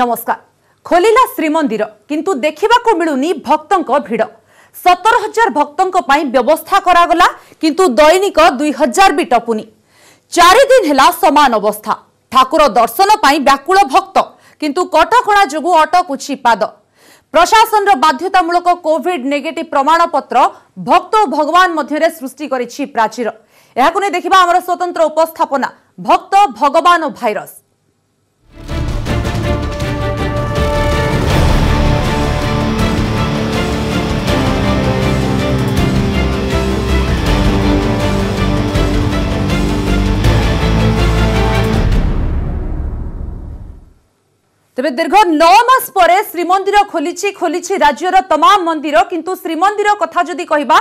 নমস্কার খোলিলা শ্রীমন্দির কিন্তু দেখিবাকু মিলুনি ভক্তঙ্ক ভিড় সতর হাজার ভক্তঙ্ক পাই ব্যবস্থা করাগলা কিন্তু দৈনিক দুই হাজার বি টপুনি চারিদিন হেলা সমান অবস্থা ঠাকুর দর্শন পাই ব্যাকুল ভক্ত কিন্তু কটকণা যোগু অটকুছি পাদ প্রশাসনর বাধ্যতামূলক কোভিড নেগেটিভ প্রমাণপত্র ভক্ত ও ভগবান মধ্যে সৃষ্টি করেছি প্রাচীর এখন দেখা আমার স্বতন্ত্র উপস্থাপনা ভক্ত ভগবান ও ভাইরস ତେବେ ଦୀର୍ଘ ନଅ ମାସ ପରେ ଶ୍ରୀମନ୍ଦିର ଖୋଲିଛି ଖୋଲିଛି ରାଜ୍ୟର ତମାମ ମନ୍ଦିର କିନ୍ତୁ ଶ୍ରୀମନ୍ଦିର କଥା ଯଦି କହିବା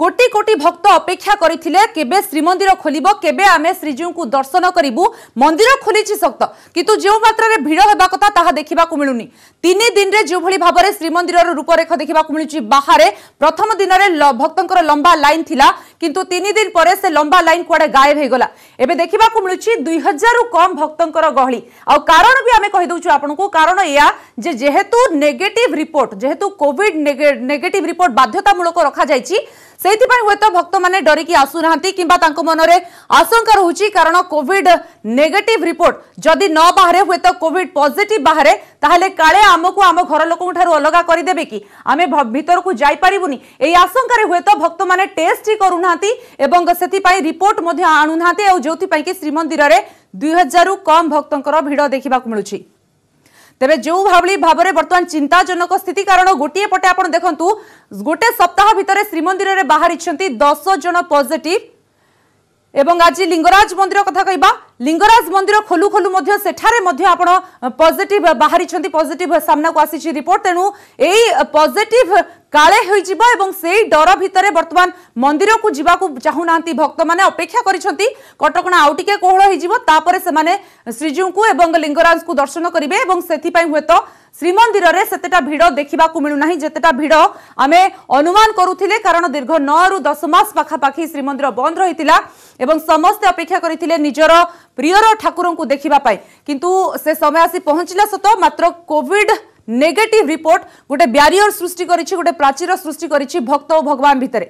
কোটি কোটি ভক্ত অপেক্ষা করে কেবে শ্রীমন্দির খোলব কেবে আমি শ্রীজীউঙ্কু দর্শন করবু মন্দির খোলিছি সত্য কিন্তু যে মাত্রার ভিড় হওয়ার কথা তাহা দেখা মিলুনি তিন দিনে যেভাবে ভাবে শ্রীমন্দির রূপরেখ দেখা মিলুচি বাহারে প্রথম দিনের ভক্ত লম্বা লাইন লা কিন্তু তিন দিন পরে সে লম্বা লাইন কুয়াড়ে গায়েব হয়ে গলা এবে দেখা মিলুচি দুই হাজার কম ভক্ত গহলি আরণ বি আমি কেদেছু আপনার কারণ এয়া যে যেহেতু নেগেটিভ রিপোর্ট যেহেতু কোভিড নেগেটিভ রিপোর্ট বাধ্যতামূলক রখা যাই সেইপাই হুয়েত ভক্ত মানে ডরিকি আসু না কিংবা তাঁর মনরে আশঙ্কা রয়েছে কারণ কোভিড নেগেটিভ রিপোর্ট যদি ন বাহারে হুয়েত কোভিড পজিটিভ বাহারে তাহলে কালে আমি আম ঘর লোক অলগা করে দেবে কি আমি ভিতরক যাইপারিবুনি এই আশঙ্কার হুয়েত ভক্ত মানে টেস্ট হি না এবং সেপাই রিপোর্ট আনু না যে শ্রীমন্দিরের দুই হাজার কম ভক্তর ভিড় দেখা মিলুছে তেবে যে ভাবলি ভাবে বর্তমান চিন্তাজনক স্থিতি কারণ গোটিয়ে পটে আপনার দেখুন গোটে সপ্তাহ ভিতরে শ্রীমন্দিরের বাহারি দশ জন পজিটিভ এবং আজ লিঙ্গরাজ মন্দির কথা কহা লিঙ্গরাজ মন্দির খোলু খোলু মধ্যে সেঠারে মধ্যে আপনার পজিটিভ বাহারি পজিটিভ সামনাকু আসিছি রিপোর্ট তেণু এই পজিটিভ কালে হয়ে যাব এবং সেই ডর ভিতরে বর্তমান মন্দিরক যা চাহু না ভক্ত মানে অপেক্ষা করছেন কটকা আউ টিকি কোহল হয়ে যাব তাপরে সে শ্রীজীউকু এবং লিঙ্গরাজু দর্শন করবে এবং সেপাই হুয়েত শ্রীমন্দিরে সেতটা ভিড় দেখা মিলু না যেতটা ভিড় আমি অনুমান করুলে কারণ দীর্ঘ নু দশ মাস পাখাপাখি শ্রীমন্দির বন্ধ রয়েছে এবং সমস্তে অপেক্ষা করে নিজের ପ୍ରିୟର ଠାକୁରଙ୍କୁ ଦେଖିବା ପାଇଁ କିନ୍ତୁ ସେ ସମୟ ଆସି ପହଞ୍ଚିଲା ସତ ମାତ୍ର କୋଭିଡ ନେଗେଟିଭ ରିପୋର୍ଟ ଗୋଟେ ବ୍ୟାରିୟର ସୃଷ୍ଟି କରିଛି ଗୋଟେ ପ୍ରାଚୀର ସୃଷ୍ଟି କରିଛି ଭକ୍ତ ଓ ଭଗବାନ ଭିତରେ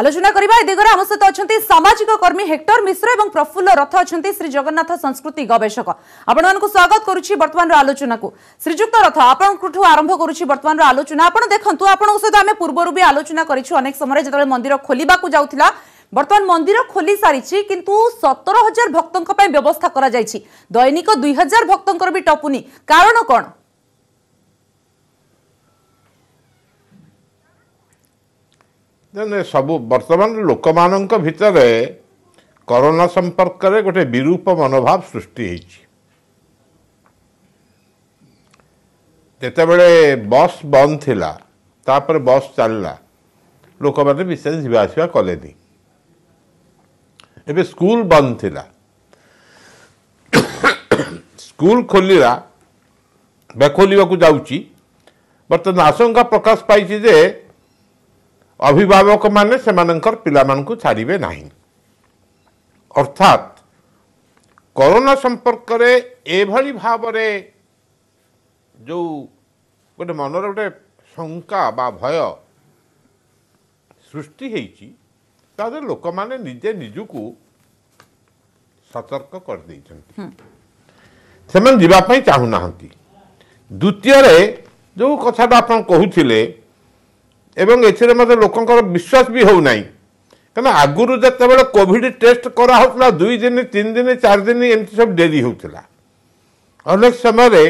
আলোচনা করা এ দিগরে আমার সহ অনেক সামাজিক কর্মী হেক্টর মিশ্র এবং প্রফুল্ল রথ অনেক শ্রী জগন্নাথ সংস্কৃতি গবেষক আপনার স্বাগত করুছি বর্তমান আলোচনা শ্রীযুক্ত রথ আপনার আরম্ভ করুছি বর্তমান আলোচনা আপনার দেখুন আপনার সহ আমি পূর্বর বি আলোচনা করেছি অনেক সময় যেত মন্দির খোলা যাওয়া বর্তমান মন্দির খোলি সারিছি কিন্তু সতর হাজার ভক্ত ব্যবস্থা করা যাই দৈনিক দুই হাজার ভক্তর টপুনি কারণ কোণ ନାଇଁ ସବୁ ବର୍ତ୍ତମାନ ଲୋକମାନଙ୍କ ଭିତରେ କରୋନା ସମ୍ପର୍କରେ ଗୋଟେ ବିରୂପ ମନୋଭାବ ସୃଷ୍ଟି ହେଇଛି ଯେତେବେଳେ ବସ୍ ବନ୍ଦ ଥିଲା ତାପରେ ବସ୍ ଚାଲିଲା ଲୋକମାନେ ବିଶେଷ ଯିବା ଆସିବା କଲେନି ଏବେ ସ୍କୁଲ ବନ୍ଦ ଥିଲା ସ୍କୁଲ ଖୋଲିଲା ବା ଖୋଲିବାକୁ ଯାଉଛି ବର୍ତ୍ତମାନ ଆଶଙ୍କା ପ୍ରକାଶ ପାଇଛି ଯେ অভিভাবকମାନେ ସେମାନଙ୍କର ପିଲାମାନଙ୍କୁ ଛାଡ଼ିବେ ନାହିଁ ଅର୍ଥାତ୍ କରୋନା ସମ୍ପର୍କରେ ଏଭଳି ଭାବରେ ଯେଉଁ ଗୋଟେ ମନରେ ଗୋଟେ ଶଙ୍କା ବା ଭୟ ସୃଷ୍ଟି ହେଇଛି ତାହେଲେ ଲୋକମାନେ ନିଜେ ନିଜକୁ ସତର୍କ କରିଦେଇଛନ୍ତି ସେମାନେ ଯିବା ପାଇଁ ଚାହୁଁନାହାନ୍ତି ଦ୍ୱିତୀୟରେ ଯେଉଁ କଥାଟା ଆପଣ କହୁଥିଲେ এবং এতে মতো লোকর বিশ্বাস বি হো নাই কারণ আগুর যেতবে কোভিড টেস্ট করা হোলা দুই দিন তিন দিন চার দিন এমনি সব ডেরি হোলা অনেক সময়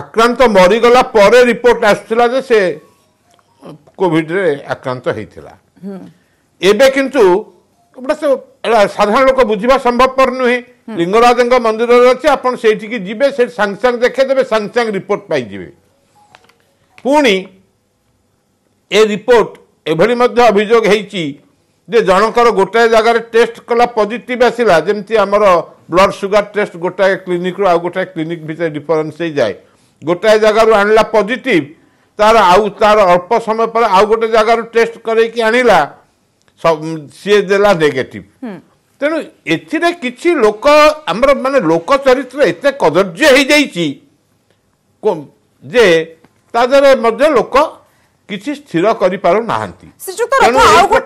আক্রান্ত মরিগলা পরে রিপোর্ট আসছিল যে সে কোভিডে আক্রান্ত হয়েছিল এবে কিন্তু ଗୋଟେ ସାଧାରଣ ଲୋକ ବୁଝିବା ସମ୍ଭବପର ନୁହେଁ ଲିଙ୍ଗରାଜଙ୍କ ମନ୍ଦିରରେ ଅଛି ଆପଣ ସେଇଠିକି ଯିବେ ସେଠି ସାଙ୍ଗେ দেখে ଦେଖେଇଦେବେ ସାଙ୍ଗେ ସାଙ୍ଗେ ରିପୋର୍ଟ ପାଇଯିବେ ପୁଣି ଏ ରିପୋର୍ଟ ଏଭଳି ମଧ୍ୟ ଅଭିଯୋଗ ହେଇଛି ଯେ ଜଣଙ୍କର ଗୋଟାଏ ଜାଗାରେ ଟେଷ୍ଟ କଲା ପଜିଟିଭ୍ ଆସିଲା ଯେମିତି ଆମର ବ୍ଲଡ୍ ସୁଗାର ଟେଷ୍ଟ ଗୋଟାଏ କ୍ଲିନିକ୍ରୁ ଆଉ ଗୋଟାଏ କ୍ଲିନିକ୍ ଭିତରେ ଡିଫରେନ୍ସ ହେଇଯାଏ ଗୋଟାଏ ଜାଗାରୁ ଆଣିଲା ପଜିଟିଭ୍ ତାର ଆଉ ତାର ଅଳ୍ପ ସମୟ ପରେ ଆଉ ଗୋଟେ ଜାଗାରୁ ଟେଷ୍ଟ କରେଇକି ଆଣିଲା ସିଏ ଦେଲା ନେଗେଟିଭ୍ ତେଣୁ ଏଥିରେ କିଛି ଲୋକ ଆମର ମାନେ ଲୋକ ଚରିତ୍ର ଏତେ କଦର୍ଯ୍ୟ ହେଇଯାଇଛି ଯେ ତା ଦେହରେ ମଧ୍ୟ ଲୋକ କିଛି ସ୍ଥିର କରିପାରୁନାହାନ୍ତି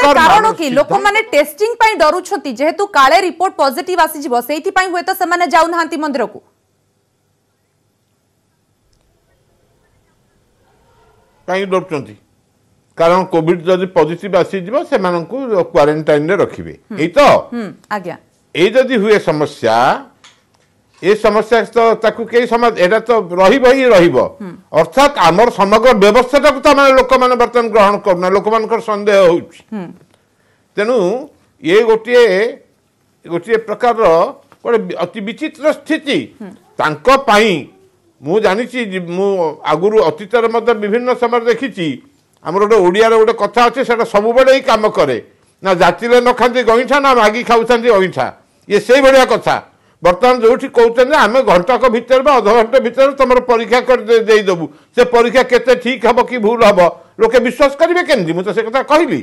କାରଣ କି ଲୋକମାନେ ଟେଷ୍ଟିଂ ପାଇଁ ଡରୁଛନ୍ତି ଯେହେତୁ କାଳେ ରିପୋର୍ଟ ପଜିଟିଭ ଆସିଯିବ ସେଇଥିପାଇଁ ହୁଏତ ସେମାନେ ଯାଉନାହାନ୍ତି ମନ୍ଦିରକୁ କାହିଁକି ଡରୁଛନ୍ତି କାରଣ କୋଭିଡ ଯଦି ପଜିଟିଭ ଆସିଯିବ ସେମାନଙ୍କୁ କ୍ୱାରେଣ୍ଟାଇନରେ ରଖିବେ ଏଇ ତ ଆଜ୍ଞା ଏଇ ଯଦି ହୁଏ ସମସ୍ୟା এ সমস্যা তো তাকে কে সমাজ এটা তো রহব হি রহব অর্থাৎ আমার সমগ্র ব্যবস্থাটা তো মানে লোক মানে বর্তমান গ্রহণ করু না লোক সন্দেহ হচ্ছে তেণু ইয়ে গোটিয়ে ଗୋଟିଏ ପ୍ରକାରର ଗୋଟେ ଅତି ବିଚିତ୍ର ସ୍ଥିତି ତାଙ୍କ ପାଇଁ ମୁଁ ଜାଣିଛି ମୁଁ ଆଗରୁ ଅତୀତରେ ମଧ୍ୟ ବିଭିନ୍ନ ସମୟରେ ଦେଖିଛି ଆମର ଗୋଟେ ଓଡ଼ିଆର ଗୋଟେ କଥା ଅଛି ସେଇଟା ସବୁବେଳେ ହିଁ କାମ କରେ ନା ଜାତିରେ ନ ଖାଆନ୍ତି ଗଇଁଠା ନା ମାଗି ଖାଉଥାନ୍ତି ଅଇଁଠା ଇଏ ସେଇଭଳିଆ କଥା বর্তমান যেটি কৌন আমি ঘণ্টাক ভিতরে বা অধঘণ্টা ভিতরে তোমার পরীক্ষা করে দেবু সে পরীক্ষা কেতে ঠিক হব কি ভুল হব লোকে বিশ্বাস করবে কেমি মু সে কথা কহিলি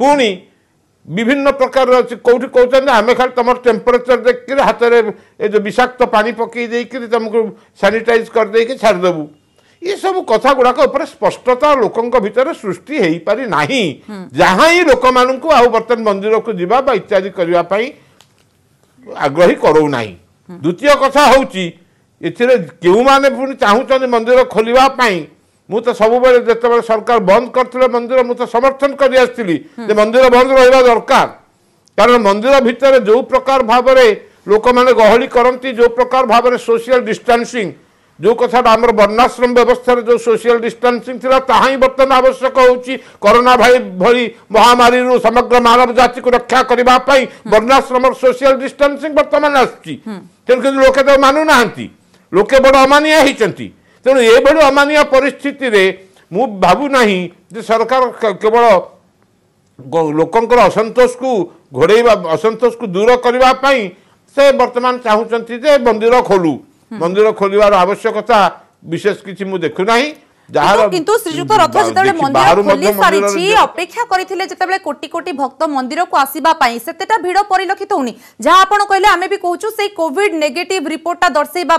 পুনি বিভিন্ন প্রকার কোটি কৌন আমি খালি তোমার টেম্পরেচর দেখি হাতের এই যে বিষাক্ত পানি পকাই দিয়ে তোমাকে স্যানিটাইজ করেদি ছাড়িদেবু ଏସବୁ এসব কথা ଉପରେ উপরে স্পষ্টতা ଭିତରେ ভিতরে সৃষ্টি হয়ে পারি না যাহাই লোক মানুষ আর্তমান ଯିବା যা বা ইত্যাদি করা ଆଗ୍ରହୀ କରଉନାହିଁ ଦ୍ୱିତୀୟ କଥା ହେଉଛି ଏଥିରେ କେଉଁମାନେ ପୁଣି ଚାହୁଁଛନ୍ତି ମନ୍ଦିର ଖୋଲିବା ପାଇଁ ମୁଁ ତ ସବୁବେଳେ ଯେତେବେଳେ ସରକାର ବନ୍ଦ କରିଥିଲେ ମନ୍ଦିର ମୁଁ ତ ସମର୍ଥନ କରି ଆସିଥିଲି ଯେ ମନ୍ଦିର ବନ୍ଦ ରହିବା ଦରକାର କାରଣ ମନ୍ଦିର ଭିତରେ ଯେଉଁ ପ୍ରକାର ଭାବରେ ଲୋକମାନେ ଗହଳି କରନ୍ତି ଯେଉଁ ପ୍ରକାର ଭାବରେ ସୋସିଆଲ ଡିଷ୍ଟାନ୍ସିଂ जो कथा आम वर्णाश्रम व्यवस्था जो सोशल डिस्टान्सिंग ही ताही बर्तमान आवश्यक होना भाई भली महामारी समग्र मानव जाति को रक्षा करने वर्णाश्रम सोशल डिस्टासींग बर्तमान आसुच्छी लोके तो मानुना ना लोके बड़ अमानिया होती तेणु ये अमानिया परिस्थिति मु भावुना सरकार केवल ଲୋକଙ୍କର ଅସନ୍ତୋଷକୁ ଘୋଡ଼େଇବା ଅସନ୍ତୋଷକୁ ଦୂର କରିବା ପାଇଁ ସେ ବର୍ତ୍ତମାନ ଚାହୁଁଛନ୍ତି ଯେ मंदिर खोलू ମନ୍ଦିର ଖୋଲିବାର ଆବଶ୍ୟକତା ବିଶେଷ କିଛି ମୁଁ ଦେଖୁନାହିଁ কিন্তু শ্রীযুক্ত রথ যেতবে মন্দির খোলি সারিছি অপেক্ষা করে যেতবে কোটি কোটি ভক্ত মন্দিরক আসবা সেতটা ভিড় পরিলক্ষিত হোনি যা আপনার কহিলেন আমি বি কুচু সেই কোভিড নেগেটিভ রিপোর্টটা দর্শাইবা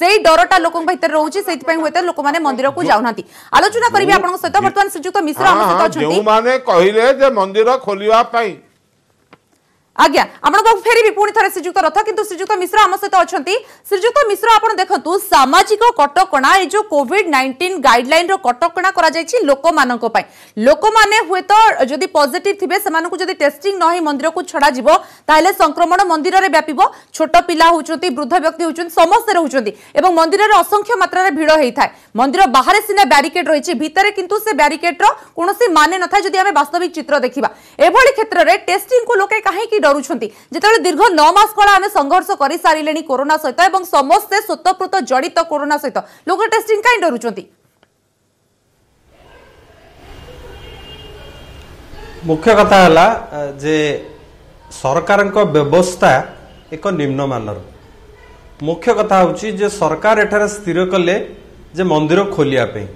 সেই ডরটা লোক ভিতরে রয়েছে সেইপাই হয়তো লোক মানে মন্দিরক যাও না আলোচনা করবি আপনার সহ বর্তমান শ্রীযুক্ত মিশ্র আমার সহ অনেক কহিলেন যে মন্দির খোলিবা আজ্ঞা আপনার ফেরবি পুঁ থে শ্রীযুক্ত রথ কিন্তু শ্রীযুক্ত মিশ্র আমার সহ অনেক শ্রীযুক্ত মিশ্র আপনার দেখুন সামাজিক কটকা এই যে কোভিড নাইন্টিন গাইডলাইন রটকা করা যাই লোক লোক মানে হুয়েত যদি পজিটিভ থাকবে সে যদি টেস্টিং নহে মন্দিরক ছড়া যাব তাহলে সংক্রমণ মন্দিরের ব্যাপিব ছোট পিলা হচ্ছেন বৃদ্ধ ব্যক্তি হচ্ছেন সমস্ত রয়েছেন এবং মন্দিরের অসংখ্য মাত্রার ভিড় হয়ে থাকে মন্দির বাহারে সিনা ব্যারিকেড রয়েছে ভিতরে কিন্তু সে ব্যারিকেডর কোণী মানে নথায় যদি আমি বাস্তবিক চিত্র দেখা এভাবে ক্ষেত্রে টেস্টিং লোকে কাহিকি ডরুচ্ছন্তি যেতবে দীর্ঘ ন মাস কাল আমি সংঘর্ষ করে সারে করোনা সহ এবং সমস্তে স্বতঃপ্রত জড়িত করোনা সহ লোক টেস্টিং কাই ডরুচ্ছন্তি মুখ্য কথা হলা যে ସରକାରଙ୍କ ବ୍ୟବସ୍ଥା ଏକ ନିମ୍ନମାନର ମୁଖ୍ୟ କଥା ହେଉଛି ଯେ ସରକାର ଏଠାରେ ସ୍ଥିର କଲେ ଯେ ମନ୍ଦିର ଖୋଲିବା ପାଇଁ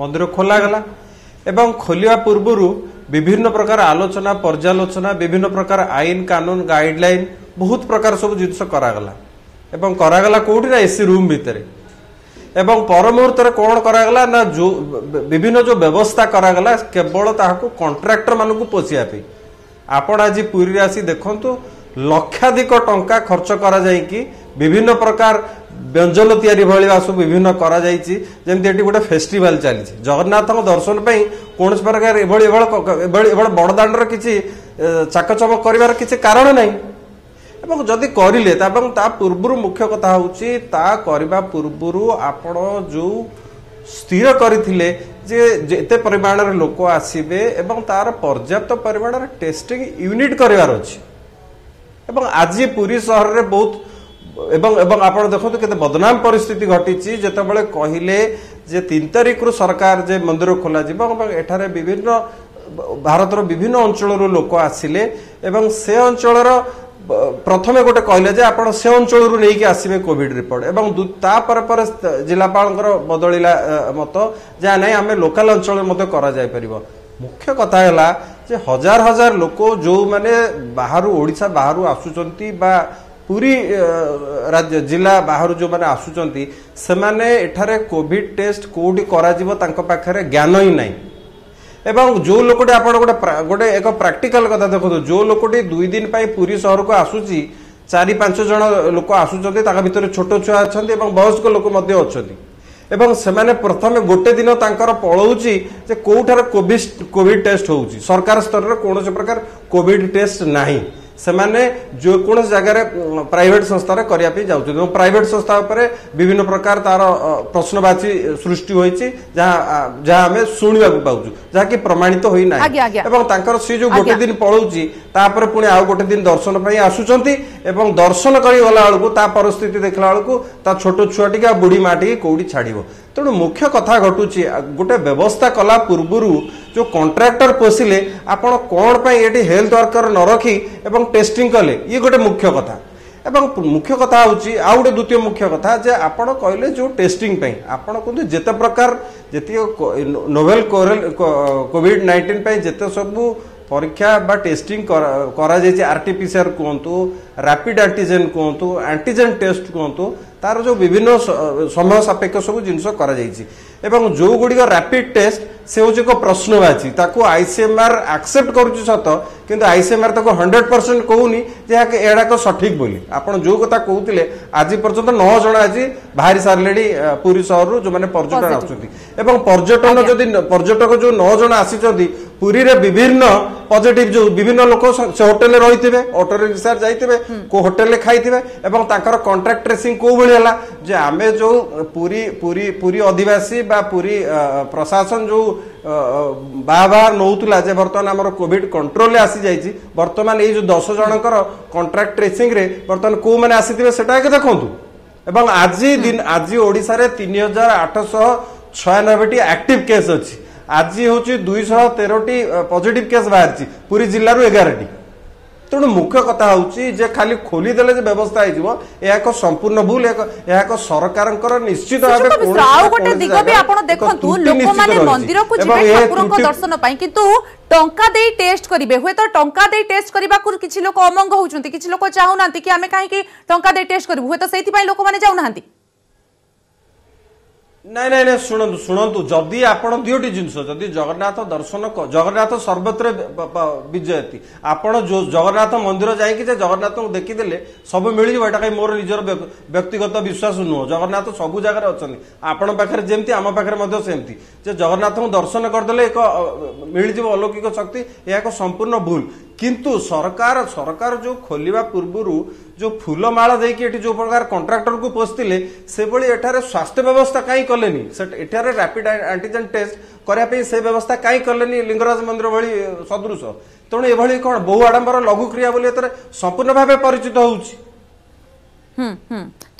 ମନ୍ଦିର ଖୋଲାଗଲା ଏବଂ ଖୋଲିବା ପୂର୍ବରୁ বিভিন্ন প্রকার আলোচনা পর্যালোচনা বিভিন্ন প্রকার আইন কানুন গাইডলাইন বহুত প্রকার সব জিনিস করাগলা এবং করাগলা কোটি না এসি রুম ভিতরে এবং পর মুহূর্তে কোণ করাগলা না বিভিন্ন যে ব্যবস্থা করাগলা কেবল তাহলে কন্ট্রাক্টর মানুষ পোষিয়া আপন আজ পুরী আসি দেখুন লক্ষাধিক টঙ্কা খরচ করা যাই বিভিন্ন প্রকার ବ୍ୟଞ୍ଜନ ତିଆରି ଭଳିଆ ସବୁ ବିଭିନ୍ନ କରାଯାଇଛି ଯେମିତି ଏଠି ଗୋଟେ ଫେଷ୍ଟିଭାଲ ଚାଲିଛି ଜଗନ୍ନାଥଙ୍କ ଦର୍ଶନ ପାଇଁ କୌଣସି ପ୍ରକାର ଏଭଳି ଏଭଳି ଏଭଳି ବଡ଼ଦାଣ୍ଡର କିଛି ଚାକଚମକ କରିବାର କିଛି କାରଣ ନାହିଁ ଏବଂ ଯଦି କରିଲେ ଏବଂ ତା ପୂର୍ବରୁ ମୁଖ୍ୟ କଥା ହେଉଛି ତା କରିବା ପୂର୍ବରୁ ଆପଣ ଯେଉଁ ସ୍ଥିର କରିଥିଲେ ଯେ ଏତେ ପରିମାଣରେ ଲୋକ ଆସିବେ ଏବଂ ତାର ପର୍ଯ୍ୟାପ୍ତ ପରିମାଣରେ ଟେଷ୍ଟିଂ ୟୁନିଟ୍ କରିବାର ଅଛି ଏବଂ ଆଜି ପୁରୀ ସହରରେ ବହୁତ ଏବଂ ଏବଂ ଆପଣ ଦେଖନ୍ତୁ କେତେ ବଦନାମ ପରିସ୍ଥିତି ଘଟିଛି ଯେତେବେଳେ କହିଲେ ଯେ ତିନି ତାରିଖରୁ ସରକାର ଯେ ମନ୍ଦିର ଖୋଲାଯିବ ଏବଂ ଏଠାରେ ବିଭିନ୍ନ ଭାରତର ବିଭିନ୍ନ ଅଞ୍ଚଳରୁ ଲୋକ ଆସିଲେ ଏବଂ ସେ ଅଞ୍ଚଳର ପ୍ରଥମେ ଗୋଟେ କହିଲେ ଯେ ଆପଣ ସେ ଅଞ୍ଚଳରୁ ନେଇକି ଆସିବେ କୋଭିଡ ରିପୋର୍ଟ ଏବଂ ତାପରେ ପରେ ଜିଲ୍ଲାପାଳଙ୍କର ବଦଳିଲା ମତ ଯାହା ନାହିଁ ଆମେ ଲୋକାଲ ଅଞ୍ଚଳରେ ମଧ୍ୟ କରାଯାଇପାରିବ ମୁଖ୍ୟ କଥା ହେଲା ଯେ ହଜାର ହଜାର ଲୋକ ଯେଉଁମାନେ ବାହାରୁ ଓଡ଼ିଶା ବାହାରୁ ଆସୁଛନ୍ତି ବା ପୁରୀ ରାଜ୍ୟ ଜିଲ୍ଲା ବାହାରୁ ଯେଉଁମାନେ ଆସୁଛନ୍ତି ସେମାନେ ଏଠାରେ କୋଭିଡ଼ ଟେଷ୍ଟ କେଉଁଠି କରାଯିବ ତାଙ୍କ ପାଖରେ ଜ୍ଞାନ ହିଁ ନାହିଁ ଏବଂ ଯେଉଁ ଲୋକଟି ଆପଣ ଗୋଟେ ଗୋଟେ ଏକ ପ୍ରାକ୍ଟିକାଲ କଥା ଦେଖନ୍ତୁ ଯେଉଁ ଲୋକଟି ଦୁଇ ଦିନ ପାଇଁ ପୁରୀ ସହରକୁ ଆସୁଛି ଚାରି ପାଞ୍ଚ ଜଣ ଲୋକ ଆସୁଛନ୍ତି ତାଙ୍କ ଭିତରେ ଛୋଟ ଛୁଆ ଅଛନ୍ତି ଏବଂ ବୟସ୍କ ଲୋକ ମଧ୍ୟ ଅଛନ୍ତି ଏବଂ ସେମାନେ ପ୍ରଥମେ ଗୋଟେ ଦିନ ତାଙ୍କର ପଳଉଛି ଯେ କେଉଁଠାରେ କୋଭିଡ଼ କୋଭିଡ୍ ଟେଷ୍ଟ ହେଉଛି ସରକାର ସ୍ତରରେ କୌଣସି ପ୍ରକାର କୋଭିଡ୍ ଟେଷ୍ଟ ନାହିଁ ସେମାନେ ଯେକୌଣସି ଜାଗାରେ ପ୍ରାଇଭେଟ୍ ସଂସ୍ଥାରେ କରିବା ପାଇଁ ଯାଉଛନ୍ତି ଏବଂ ପ୍ରାଇଭେଟ୍ ସଂସ୍ଥା ଉପରେ ବିଭିନ୍ନ ପ୍ରକାର ତାର ପ୍ରଶ୍ନବାଚୀ ସୃଷ୍ଟି ହୋଇଛି ଯାହା ଯାହା ଆମେ ଶୁଣିବାକୁ ପାଉଛୁ ଯାହାକି ପ୍ରମାଣିତ ହୋଇନାହିଁ ଏବଂ ତାଙ୍କର ସେ ଯୋଉ ଗୋଟେ ଦିନ ପଳଉଛି ତାପରେ ପୁଣି ଆଉ ଗୋଟେ ଦିନ ଦର୍ଶନ ପାଇଁ ଆସୁଛନ୍ତି ଏବଂ ଦର୍ଶନ କରି ଗଲା ବେଳକୁ ତା ପରିସ୍ଥିତି ଦେଖିଲା ବେଳକୁ ତା ଛୋଟ ଛୁଆଟିକି ଆଉ ବୁଢ଼ୀ ମାଟିକି କୋଉଠି ଛାଡ଼ିବ ତେଣୁ ମୁଖ୍ୟ କଥା ଘଟୁଛି ଗୋଟେ ବ୍ୟବସ୍ଥା କଲା ପୂର୍ବରୁ ଯେଉଁ କଣ୍ଟ୍ରାକ୍ଟର ପୋଷିଲେ ଆପଣ କ'ଣ ପାଇଁ ଏଠି ହେଲ୍ଥ ୱାର୍କର ନ ରଖି ଏବଂ ଟେଷ୍ଟିଂ କଲେ ଇଏ ଗୋଟେ ମୁଖ୍ୟ କଥା ଏବଂ ମୁଖ୍ୟ କଥା ହେଉଛି ଆଉ ଗୋଟେ ଦ୍ୱିତୀୟ ମୁଖ୍ୟ କଥା ଯେ ଆପଣ କହିଲେ ଯେଉଁ ଟେଷ୍ଟିଂ ପାଇଁ ଆପଣ କିନ୍ତୁ ଯେତେ ପ୍ରକାର ଯେତିକି ନୋଭେଲ କୋଭିଡ଼ ନାଇଣ୍ଟିନ୍ ପାଇଁ ଯେତେ ସବୁ ପରୀକ୍ଷା ବା ଟେଷ୍ଟିଂ କରାଯାଇଛି ଆର୍ ଟି ପି ସି ଆର୍ କୁହନ୍ତୁ ରାପିଡ୍ ଆଣ୍ଟିଜେନ୍ କୁହନ୍ତୁ ଆଣ୍ଟିଜେନ୍ ଟେଷ୍ଟ କୁହନ୍ତୁ ତାର ଯେଉଁ ବିଭିନ୍ନ ସମୟ ସାପେକ୍ଷ ସବୁ ଜିନିଷ କରାଯାଇଛି ଏବଂ ଯେଉଁ ଗୁଡ଼ିକ ରାପିଡ୍ ଟେଷ୍ଟ ସେ ହେଉଛି ଏକ ପ୍ରଶ୍ନବାଚୀ ତାକୁ ଆଇସିଏମ୍ଆର୍ ଆକ୍ସେପ୍ଟ କରୁଛି ସତ କିନ୍ତୁ ଆଇସିଏମ୍ଆର୍ ତାକୁ ହଣ୍ଡ୍ରେଡ଼ ପରସେଣ୍ଟ କହୁନି ଯେ ଏହା ଏକ ସଠିକ୍ ବୋଲି ଆପଣ ଯେଉଁ କଥା କହୁଥିଲେ ଆଜି ପର୍ଯ୍ୟନ୍ତ ନଅ ଜଣ ଆଜି ବାହାରି ସାରିଲେଣି ପୁରୀ ସହରରୁ ଯେଉଁମାନେ ପର୍ଯ୍ୟଟନ ଆସୁଛନ୍ତି ଏବଂ ପର୍ଯ୍ୟଟନ ଯଦି ପର୍ଯ୍ୟଟକ ଯେଉଁ ନଅ ଜଣ ଆସିଛନ୍ତି ପୁରୀରେ ବିଭିନ୍ନ ପଜିଟିଭ ଯେଉଁ ବିଭିନ୍ନ ଲୋକ ସେ ହୋଟେଲରେ ରହିଥିବେ ଅଟୋରେ ସାର୍ ଯାଇଥିବେ କେଉଁ ହୋଟେଲରେ ଖାଇଥିବେ ଏବଂ ତାଙ୍କର କଣ୍ଟ୍ରାକ୍ଟ ଟ୍ରେସିଂ କେଉଁଭଳି ହେଲା ଯେ ଆମେ ଯେଉଁ ପୁରୀ ପୁରୀ ପୁରୀ ଅଧିବାସୀ ବା ପୁରୀ ପ୍ରଶାସନ ଯେଉଁ ବାର ବାର ନେଉଥିଲା ଯେ ବର୍ତ୍ତମାନ ଆମର କୋଭିଡ କଣ୍ଟ୍ରୋଲରେ ଆସିଯାଇଛି ବର୍ତ୍ତମାନ ଏଇ ଯେଉଁ ଦଶ ଜଣଙ୍କର କଣ୍ଟ୍ରାକ୍ଟ ଟ୍ରେସିଂରେ ବର୍ତ୍ତମାନ କେଉଁମାନେ ଆସିଥିବେ ସେଟା ଆଗେ ଦେଖନ୍ତୁ ଏବଂ ଆଜି ଦିନ ଆଜି ଓଡ଼ିଶାରେ ତିନି ହଜାର ଆଠଶହ ଛୟାନବେଟି ଆକ୍ଟିଭ କେସ୍ ଅଛି ଆଜି ହେଉଛି ଦୁଇଶହ ତେରଟି ପଜିଟିଭ କେସ୍ ବାହାରିଛି ପୁରୀ ଜିଲ୍ଲାରୁ ଏଗାରଟି ତେଣୁ ମୁଖ୍ୟ କଥା ହେଉଛି ଯେ ଖାଲି ଖୋଲିଦେଲେ ଯେ ବ୍ୟବସ୍ଥା ହେଇଯିବ ଏହା ଏକ ସମ୍ପୂର୍ଣ୍ଣ ଭୁଲ ଏହା ଏକ ସରକାରଙ୍କର ନିଶ୍ଚିତ ଭାବେ ଦର୍ଶନ ପାଇଁ କିନ୍ତୁ ଟଙ୍କା ଦେଇ ଟେଷ୍ଟ କରିବେ ହୁଏତ ଟଙ୍କା ଦେଇ ଟେଷ୍ଟ କରିବାକୁ କିଛି ଲୋକ ଅମଙ୍ଗ ହଉଛନ୍ତି କିଛି ଲୋକ ଚାହୁଁନାହାନ୍ତି କି ଆମେ କାହିଁକି ଟଙ୍କା ଦେଇ ଟେଷ୍ଟ କରିବୁ ହୁଏତ ସେଇଥିପାଇଁ ଲୋକମାନେ ଯାଉନାହାନ୍ତି नाइ नै नै शुणु जति आयोटी जिनिस जगन्नाथ दर्शन जगन्नाथ सर्वत विजयती आप जगन्नाथ मन्दिर जाँक जगन्नाथ देखिदे सबै मिजो एटा कहीँ मिजर व्यक्तिगत विश्वास नुहो जगन्नाथ सबु जग्गा अनि आप पागन्नाथ दर्शन गरिदेले एक मिल अलौकिक शक्ति यहाँ सम्पूर्ण भुल କିନ୍ତୁ ସରକାର ସରକାର ଯେଉଁ ଖୋଲିବା ପୂର୍ବରୁ ଯେଉଁ ଫୁଲମାଳ ଦେଇକି ଏଠି ଯେଉଁ ପ୍ରକାର କଣ୍ଟ୍ରାକ୍ଟରକୁ ପୋଷିଥିଲେ ସେଭଳି ଏଠାରେ ସ୍ୱାସ୍ଥ୍ୟ ବ୍ୟବସ୍ଥା କାହିଁ କଲେନି ଏଠାରେ ରାପିଡ୍ ଆଣ୍ଟିଜେନ୍ ଟେଷ୍ଟ କରିବା ପାଇଁ ସେ ବ୍ୟବସ୍ଥା କାହିଁ କଲେନି ଲିଙ୍ଗରାଜ ମନ୍ଦିର ଭଳି ସଦୃଶ ତେଣୁ ଏଭଳି କ'ଣ ବହୁ ଆଡ଼ମ୍ବର ଲଘୁକ୍ରିୟା ବୋଲି ଏଥିରେ ସମ୍ପୂର୍ଣ୍ଣ ଭାବେ ପରିଚିତ ହେଉଛି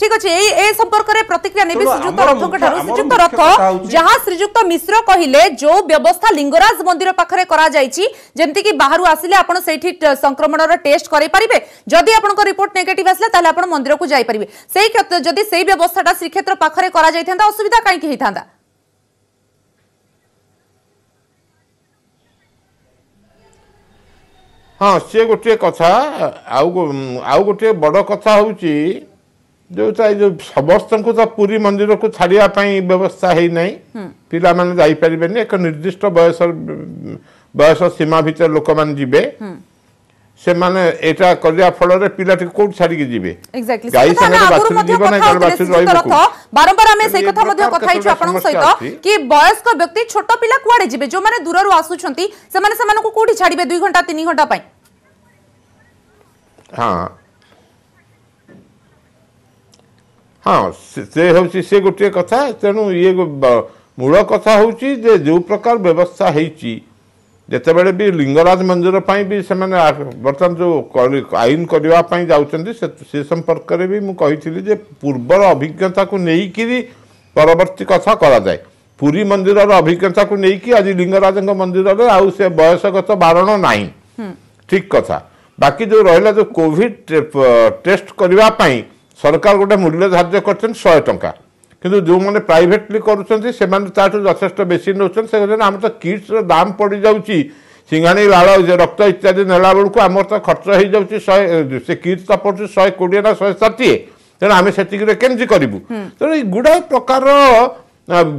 ঠিক আছে এই এই সম্পর্কে প্রতিক্রিয়া নেবি শ্রীযুক্ত রথঙ্ক ঠার শ্রীযুক্ত রথ যাহা শ্রীযুক্ত মিশ্র কহিলে যে ব্যবস্থা লিঙ্গরাজ মন্দির পাখে করা যাইছি যেমতি কি বাহারু আসিলে আপন সেইঠি সংক্রমণর টেস্ট করাই পারিবে যদি আপনার রিপোর্ট নেগেটিভ আসলে তাহলে আপন মন্দিরকু যাই পারিবে সেই ক্ষেত্রে যদি সেই ব্যবস্থাটা শ্রীক্ষেত্র পাখে করা যাইথান্তা অসুবিধা কাইকি হইথান্তা ହଁ ସିଏ ଗୋଟିଏ କଥା ଆଉ ଆଉ ଗୋଟିଏ ବଡ଼ କଥା ହେଉଛି ଯେଉଁଟା ଏଇ ଯେଉଁ ସମସ୍ତଙ୍କୁ ତ ପୁରୀ ମନ୍ଦିରକୁ ଛାଡ଼ିବା ପାଇଁ ବ୍ୟବସ୍ଥା ହେଇନାହିଁ ପିଲାମାନେ ଯାଇପାରିବେନି ଏକ ନିର୍ଦ୍ଦିଷ୍ଟ ବୟସ ବୟସ ସୀମା ଭିତରେ ଲୋକମାନେ ଯିବେ ସେମାନେ ଏଇଟା କରିବା ଫଳରେ ପିଲାଟିକୁ କୋଉଠି ଛାଡିକି ଯିବେ ବାରମ୍ବାର ଆମେ ସେଇ କଥା ମଧ୍ୟ କଥା ହେଇଛୁ ଆପଣଙ୍କ ସହିତ କି ବୟସ୍କ ବ୍ୟକ୍ତି ଛୋଟ ପିଲା କୁଆଡେ ଯିବେ ଯୋଉମାନେ ଦୂରରୁ ଆସୁଛନ୍ତି ସେମାନେ ସେମାନଙ୍କୁ କୋଉଠି ଛାଡିବେ ଦୁଇ ଘଣ୍ଟା ତିନି ଘଣ୍ଟା ପାଇଁ ହଁ ହଁ ସେ ହେଉଛି ସେ ଗୋଟିଏ କଥା ତେଣୁ ଇଏ ମୂଳ କଥା ହେଉଛି ଯେ ଯେଉଁ ପ୍ରକାର ବ୍ୟବସ୍ଥା ହେଇଛି ଯେତେବେଳେ ବି ଲିଙ୍ଗରାଜ ମନ୍ଦିର ପାଇଁ ବି ସେମାନେ ବର୍ତ୍ତମାନ ଯେଉଁ ଆଇନ କରିବା ପାଇଁ ଯାଉଛନ୍ତି ସେ ସମ୍ପର୍କରେ ବି ମୁଁ କହିଥିଲି ଯେ ପୂର୍ବର ଅଭିଜ୍ଞତାକୁ ନେଇକିରି ପରବର୍ତ୍ତୀ କଥା କରାଯାଏ ପୁରୀ ମନ୍ଦିରର ଅଭିଜ୍ଞତାକୁ ନେଇକି ଆଜି ଲିଙ୍ଗରାଜଙ୍କ ମନ୍ଦିରରେ ଆଉ ସେ ବୟସଗତ ବାରଣ ନାହିଁ ଠିକ୍ କଥା ବାକି ଯେଉଁ ରହିଲା ଯେଉଁ କୋଭିଡ଼ ଟେଷ୍ଟ କରିବା ପାଇଁ সরকার গোটে মূল্য ধার্য করছেন শহে টঙ্কা কিন্তু ଯେଉଁମାନେ ପ୍ରାଇଭେଟଲି କରୁଛନ୍ତି ସେମାନେ ତାଠୁ ଯଥେଷ୍ଟ ବେଶୀ ନେଉଛନ୍ତି ସେ କହୁଛନ୍ତି ଆମର ତ କିଟ୍ସର ଦାମ୍ ପଡ଼ିଯାଉଛି ସିଙ୍ଘାଣି ଲାଳ ରକ୍ତ ଇତ୍ୟାଦି ନେଲା ବେଳକୁ ଆମର ତ ଖର୍ଚ୍ଚ ହେଇଯାଉଛି ଶହେ ସେ କିଟ୍ସ ତ ପଡ଼ୁଛି ଶହେ କୋଡ଼ିଏ ନା ଶହେ ଷାଠିଏ ତେଣୁ ଆମେ ସେତିକିରେ କେମିତି କରିବୁ ତେଣୁ ଏଇ ଗୁଡ଼ାଏ ପ୍ରକାରର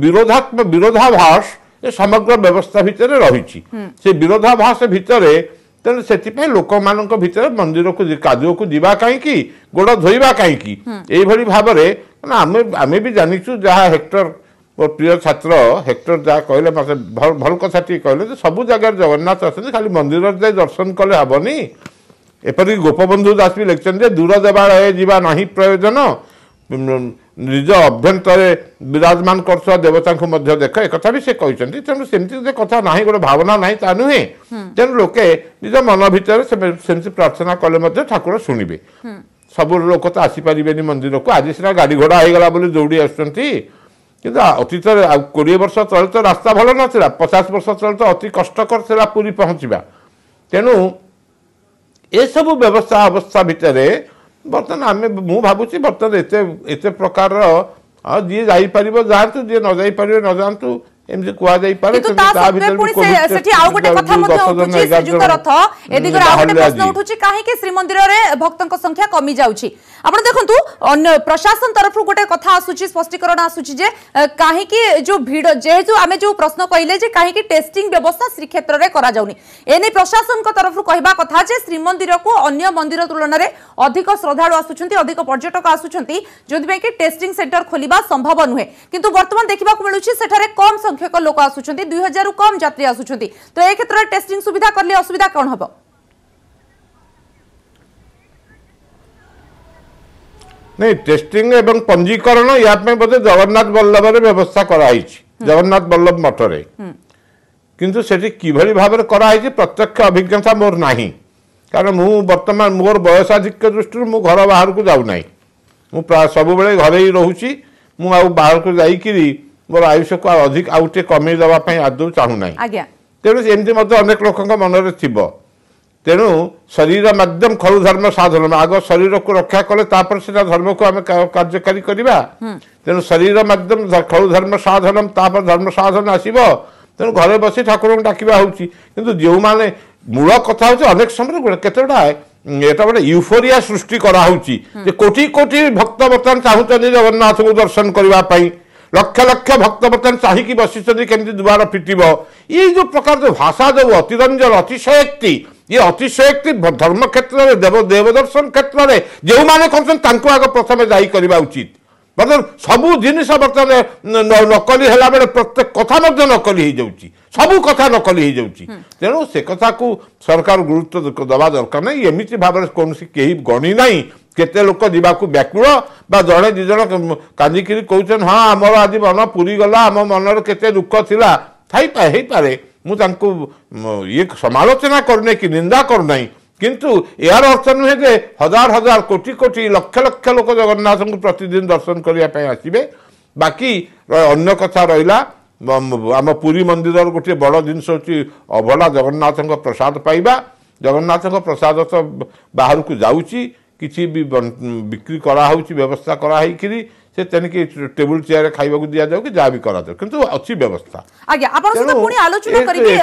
ବିରୋଧାତ୍ମ ବିରୋଧାଭାସ ଏ ସମଗ୍ର ବ୍ୟବସ୍ଥା ଭିତରେ ରହିଛି ସେ ବିରୋଧାଭାସ ଭିତରେ ତେଣୁ ସେଥିପାଇଁ ଲୋକମାନଙ୍କ ଭିତରେ ମନ୍ଦିରକୁ କାଦୁଅକୁ ଯିବା କାହିଁକି ଗୋଡ଼ ଧୋଇବା କାହିଁକି ଏଇଭଳି ଭାବରେ ମାନେ ଆମେ ଆମେ ବି ଜାଣିଛୁ ଯାହା ହେକ୍ଟର ମୋ ପ୍ରିୟ ଛାତ୍ର ହେକ୍ଟର ଯାହା କହିଲେ ମୋତେ ଭଲ କଥା ଟିକେ କହିଲେ ଯେ ସବୁ ଜାଗାରେ ଜଗନ୍ନାଥ ଅଛନ୍ତି ଖାଲି ମନ୍ଦିରରେ ଯାଇ ଦର୍ଶନ କଲେ ହେବନି ଏପରିକି ଗୋପବନ୍ଧୁ ଦାସ ବି ଲେଖିଛନ୍ତି ଯେ ଦୂର ଦେବାଳୟ ଯିବା ନାହିଁ ପ୍ରୟୋଜନ ନିଜ ଅଭ୍ୟନ୍ତରେ ବିରାଜମାନ କରୁଥିବା ଦେବତାଙ୍କୁ ମଧ୍ୟ ଦେଖ ଏକଥା ବି ସେ କହିଛନ୍ତି ତେଣୁ ସେମିତି ଗୋଟେ କଥା ନାହିଁ ଗୋଟେ ଭାବନା ନାହିଁ ତା ନୁହେଁ ତେଣୁ ଲୋକେ ନିଜ ମନ ଭିତରେ ସେମିତି ପ୍ରାର୍ଥନା କଲେ ମଧ୍ୟ ଠାକୁର ଶୁଣିବେ ସବୁ ଲୋକ ତ ଆସିପାରିବେନି ମନ୍ଦିରକୁ ଆଜି ସିନା ଗାଡ଼ି ଘୋଡ଼ା ହେଇଗଲା ବୋଲି ଦୌଡ଼ି ଆସୁଛନ୍ତି କିନ୍ତୁ ଅତୀତରେ ଆଉ କୋଡ଼ିଏ ବର୍ଷ ତଳେ ତ ରାସ୍ତା ଭଲ ନଥିଲା ପଚାଶ ବର୍ଷ ତଳେ ତ ଅତି କଷ୍ଟକର ଥିଲା ପୁରୀ ପହଞ୍ଚିବା ତେଣୁ ଏସବୁ ବ୍ୟବସ୍ଥା ଅବସ୍ଥା ଭିତରେ ବର୍ତ୍ତମାନ ଆମେ ମୁଁ ଭାବୁଛି ବର୍ତ୍ତମାନ ଏତେ ଏତେ ପ୍ରକାରର ଯିଏ ଯାଇପାରିବ ଯାଆନ୍ତୁ ଯିଏ ନ ଯାଇପାରିବ ନ ଯାଆନ୍ତୁ ଏମିତି କୁହାଯାଇପାରେ ତା ଭିତରେ କାହିଁକି ଶ୍ରୀମନ୍ଦିରରେ ଭକ୍ତଙ୍କ ସଂଖ୍ୟା କମିଯାଉଛି আপনার দেখুন প্রশাসন তরফ গোটে কথা আসুচি স্পষ্টীকরণ আসুচি যে কাহিকি যে ভিড় যেহেতু আমি যে প্রশ্ন কহিলে যে কাহিকি টেস্টিং ব্যবস্থা শ্রীক্ষেত্রে করা যাওনি এনে প্রশাসন তরফ কহা কথা যে শ্রীমন্দিরকু অন্য মন্দির তুলনায় অধিক শ্রদ্ধাড়ু আসুচার অধিক পর্যটক আসুচার যেপাই কি টেস্টিং সেন্টর খোলা সম্ভব নুহে কিন্তু বর্তমান দেখা মিলুছে সেখানে কম সংখ্যক লোক আসুচার দুই হাজার কম যাত্রী আসুচার তো এ ক্ষেত্রে টেস্টিং সুবিধা করলে অসুবিধা কম হব ନାଇଁ ଟେଷ୍ଟିଂ ଏବଂ ପଞ୍ଜୀକରଣ ୟା ପାଇଁ ବୋଧେ ଜଗନ୍ନାଥ ବଲ୍ଲଭରେ ବ୍ୟବସ୍ଥା କରାହେଇଛି ଜଗନ୍ନାଥ ବଲ୍ଲଭ ମଠରେ କିନ୍ତୁ ସେଠି କିଭଳି ଭାବରେ କରାହେଇଛି ପ୍ରତ୍ୟକ୍ଷ ଅଭିଜ୍ଞତା ମୋର ନାହିଁ କାରଣ ମୁଁ ବର୍ତ୍ତମାନ ମୋର ବୟସାଧିକ୍ୟ ଦୃଷ୍ଟିରୁ ମୁଁ ଘର ବାହାରକୁ ଯାଉନାହିଁ ମୁଁ ପ୍ରାୟ ସବୁବେଳେ ଘରେ ହିଁ ରହୁଛି ମୁଁ ଆଉ ବାହାରକୁ ଯାଇକିରି ମୋର ଆୟୁଷକୁ ଆଉ ଅଧିକ ଆଉ ଟିକେ କମେଇ ଦେବା ପାଇଁ ଆଦୌ ଚାହୁଁନାହିଁ ତେଣୁ ଏମିତି ମଧ୍ୟ ଅନେକ ଲୋକଙ୍କ ମନରେ ଥିବ ତେଣୁ ଶରୀର ମାଧ୍ୟମ ଖରୁ ଧର୍ମ ସାଧନ ଆଗ ଶରୀରକୁ ରକ୍ଷା କଲେ ତାପରେ ସେଟା ଧର୍ମକୁ ଆମେ କାର୍ଯ୍ୟକାରୀ କରିବା ତେଣୁ ଶରୀର ମାଧ୍ୟମ ଖରୁ ଧର୍ମ ସାଧନ ତାପରେ ଧର୍ମ ସାଧନ ଆସିବ ତେଣୁ ଘରେ ବସି ଠାକୁରଙ୍କୁ ଡାକିବା ହେଉଛି କିନ୍ତୁ ଯେଉଁମାନେ ମୂଳ କଥା ହେଉଛି ଅନେକ ସମୟରେ ଗୋଟେ କେତେଟା এটা গোটে ইউফোরিয়া সৃষ্টি করা হচ্ছে যে কোটি কোটি ভক্ত বর্তমান চাহুচ্ছেন জগন্নাথকে দর্শন করা লক্ষ লক্ষ ভক্ত বর্তমান চাহিকি বসিছেন কেমি দুয়ার ফিটব এই যে প্রকার ভাষা যে অতিরঞ্জন অতিশয়ক্তি ଇଏ ଅତିଶୟକ୍ତି ଧର୍ମ କ୍ଷେତ୍ରରେ ଦେବ ଦେବଦର୍ଶନ କ୍ଷେତ୍ରରେ ଯେଉଁମାନେ କରୁଛନ୍ତି ତାଙ୍କୁ ଆଗ ପ୍ରଥମେ ଦାୟୀ କରିବା ଉଚିତ ବର୍ତ୍ତମାନ ସବୁ ଜିନିଷ ବର୍ତ୍ତମାନ ନକଲି ହେଲା ବେଳେ ପ୍ରତ୍ୟେକ କଥା ମଧ୍ୟ ନକଲି ହେଇଯାଉଛି ସବୁ କଥା ନକଲି ହେଇଯାଉଛି ତେଣୁ ସେ କଥାକୁ ସରକାର ଗୁରୁତ୍ୱ ଦେବା ଦରକାର ନାହିଁ ଏମିତି ଭାବରେ କୌଣସି କେହି ଗଣି ନାହିଁ କେତେ ଲୋକ ଯିବାକୁ ବ୍ୟାକୁଳ ବା ଜଣେ ଦୁଇ ଜଣ କାନ୍ଦିକିରି କହୁଛନ୍ତି ହଁ ଆମର ଆଜି ମନ ପୁରୀ ଗଲା ଆମ ମନରେ କେତେ ଦୁଃଖ ଥିଲା ଥାଇପାରେ ହେଇପାରେ ମୁଁ ତାଙ୍କୁ ଇଏ ସମାଲୋଚନା କରୁନାହିଁ କି ନିନ୍ଦା କରୁନାହିଁ କିନ୍ତୁ ଏହାର ଅର୍ଥ ନୁହେଁ ଯେ ହଜାର ହଜାର କୋଟି କୋଟି ଲକ୍ଷ ଲକ୍ଷ ଲୋକ ଜଗନ୍ନାଥଙ୍କୁ ପ୍ରତିଦିନ ଦର୍ଶନ କରିବା ପାଇଁ ଆସିବେ ବାକି ଅନ୍ୟ କଥା ରହିଲା ଆମ ପୁରୀ ମନ୍ଦିରର ଗୋଟିଏ ବଡ଼ ଜିନିଷ ହେଉଛି ଅଭଡ଼ା ଜଗନ୍ନାଥଙ୍କ ପ୍ରସାଦ ପାଇବା ଜଗନ୍ନାଥଙ୍କ ପ୍ରସାଦ ତ ବାହାରକୁ ଯାଉଛି କିଛି ବି ବିକ୍ରି କରାହେଉଛି ବ୍ୟବସ୍ଥା କରାହେଇକିରି ସେ ତେଣିକି ଟେବୁଲ୍ ଚେୟାର ଖାଇବାକୁ ଦିଆଯାଉ କି ଯାହା ବି କରାଯାଉ କିନ୍ତୁ ଅଛି ବ୍ୟବସ୍ଥା ଆଜ୍ଞା ଆପଣ ପୁଣି ଆଲୋଚନା କରିବି